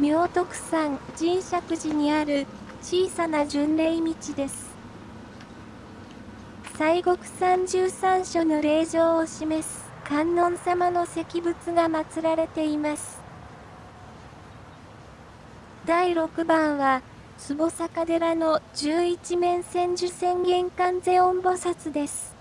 妙徳山神石寺にある小さな巡礼道です。西国三十三所の霊場を示す観音様の石仏が祀られています。第6番は、坪坂寺の十一面千手千玄関世音菩薩です。